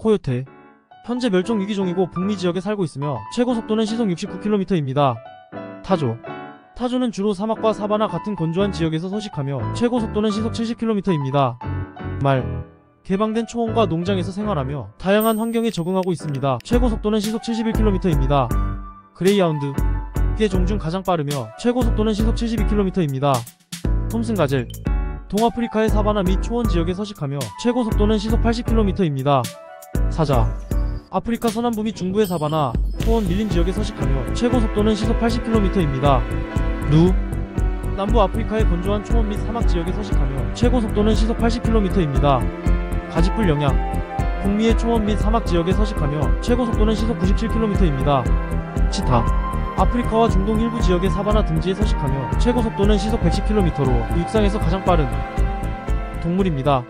코요테. 현재 멸종 위기종이고 북미 지역에 살고 있으며 최고 속도는 시속 69km입니다. 타조. 타조는 주로 사막과 사바나 같은 건조한 지역에서 서식하며 최고 속도는 시속 70km입니다. 말. 개방된 초원과 농장에서 생활하며 다양한 환경에 적응하고 있습니다. 최고 속도는 시속 71km입니다. 그레이하운드. 개 종중 가장 빠르며 최고 속도는 시속 72km입니다. 톰슨 가젤. 동아프리카의 사바나 및 초원 지역에 서식하며 최고 속도는 시속 80km입니다. 사자. 아프리카 서남부 및 중부의 사바나, 초원 밀림 지역에 서식하며 최고 속도는 시속 80km입니다. 누. 남부 아프리카의 건조한 초원 및 사막 지역에 서식하며 최고 속도는 시속 80km입니다. 가지풀 영양. 북미의 초원 및 사막 지역에 서식하며 최고 속도는 시속 97km입니다. 치타. 아프리카와 중동 일부 지역의 사바나 등지에 서식하며 최고 속도는 시속 110km로 육상에서 가장 빠른 동물입니다.